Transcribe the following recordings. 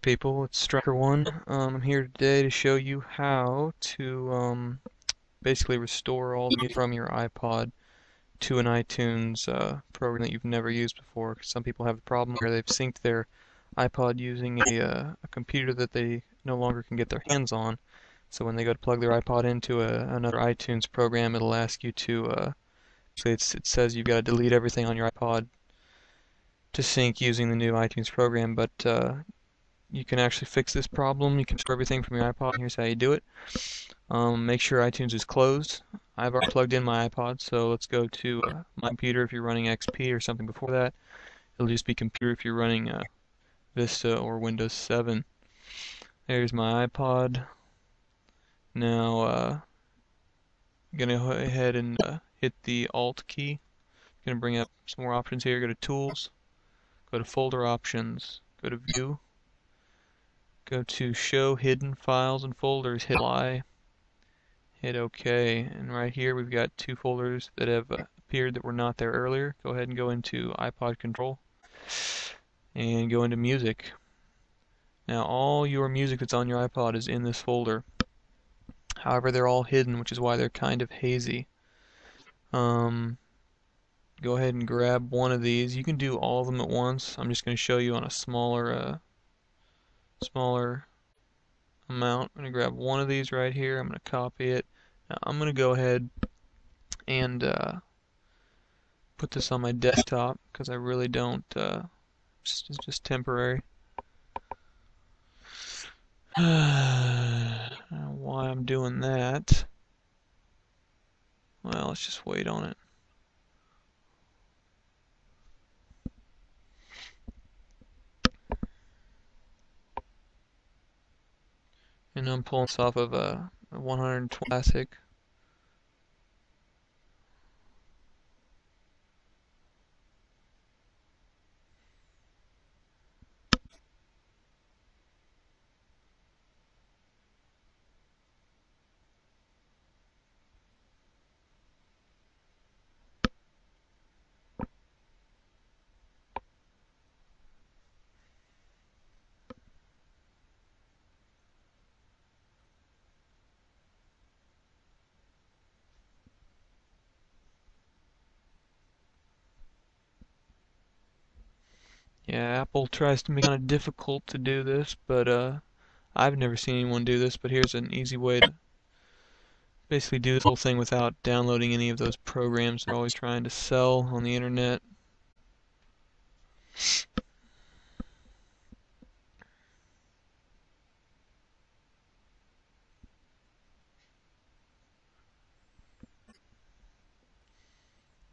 people, it's Striker1. Um, I'm here today to show you how to um, basically restore all the from your iPod to an iTunes uh, program that you've never used before. Some people have a problem where they've synced their iPod using a, uh, a computer that they no longer can get their hands on. So when they go to plug their iPod into a, another iTunes program, it'll ask you to, uh, it says you've got to delete everything on your iPod to sync using the new iTunes program, but uh, you can actually fix this problem. You can store everything from your iPod. Here's how you do it. Um, make sure iTunes is closed. I've already plugged in my iPod, so let's go to uh, my computer if you're running XP or something before that. It'll just be computer if you're running uh, Vista or Windows 7. There's my iPod. Now, uh, I'm gonna go ahead and uh, hit the Alt key. I'm gonna bring up some more options here. Go to Tools, go to Folder Options, go to View, Go to Show Hidden Files and Folders, hit Apply, hit OK, and right here we've got two folders that have uh, appeared that were not there earlier. Go ahead and go into iPod Control and go into Music. Now all your music that's on your iPod is in this folder. However, they're all hidden, which is why they're kind of hazy. Um, go ahead and grab one of these. You can do all of them at once. I'm just going to show you on a smaller uh, smaller amount. I'm going to grab one of these right here. I'm going to copy it. Now I'm going to go ahead and uh, put this on my desktop because I really don't, uh, it's, just temporary. Why I'm doing that? Well, let's just wait on it. And I'm pulling this off of a, a 100 classic Yeah, Apple tries to make it kind of difficult to do this, but uh, I've never seen anyone do this, but here's an easy way to basically do this whole thing without downloading any of those programs they're always trying to sell on the internet.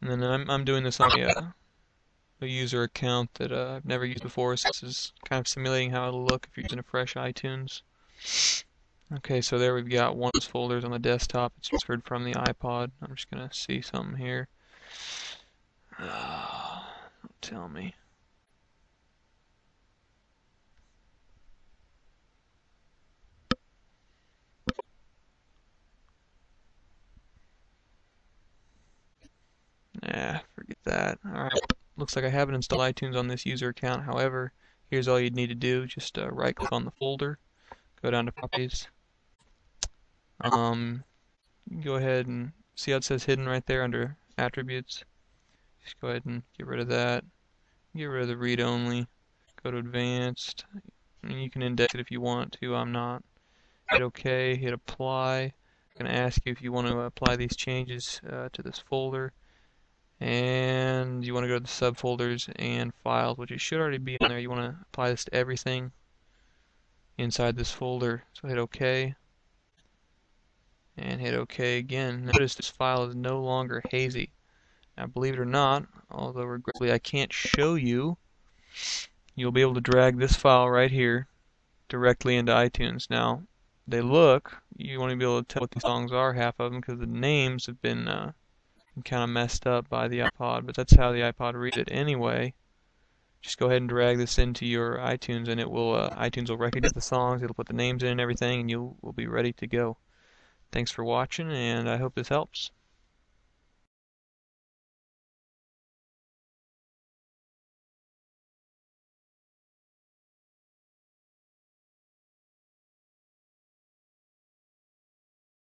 And then I'm I'm doing this on a uh, a user account that uh, I've never used before, so this is kind of simulating how it'll look if you're using a fresh iTunes. Okay, so there we've got one of those folders on the desktop. It's transferred from the iPod. I'm just going to see something here. Uh, tell me. Nah, forget that. Alright looks like I haven't installed iTunes on this user account. However, here's all you'd need to do. Just uh, right click on the folder, go down to properties. Um, go ahead and see how it says hidden right there under attributes. Just go ahead and get rid of that. Get rid of the read only. Go to advanced. And you can index it if you want to. I'm not. Hit OK. Hit apply. I'm going to ask you if you want to apply these changes uh, to this folder and you want to go to the subfolders and files, which it should already be in there. You want to apply this to everything inside this folder. So hit OK and hit OK again. Notice this file is no longer hazy. Now believe it or not, although regrettably I can't show you, you'll be able to drag this file right here directly into iTunes. Now they look, you want to be able to tell what these songs are, half of them, because the names have been uh, kind of messed up by the iPod, but that's how the iPod reads it anyway. Just go ahead and drag this into your iTunes, and it will uh, iTunes will recognize the songs. It'll put the names in and everything, and you will be ready to go. Thanks for watching, and I hope this helps.